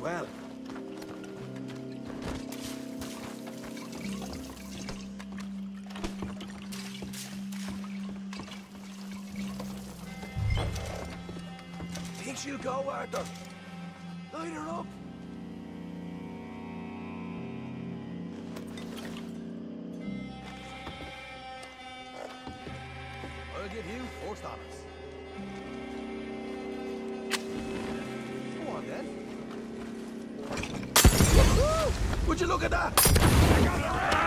as well. Think she'll go, Arthur? Light her up. I'll give you first honors. You look at that?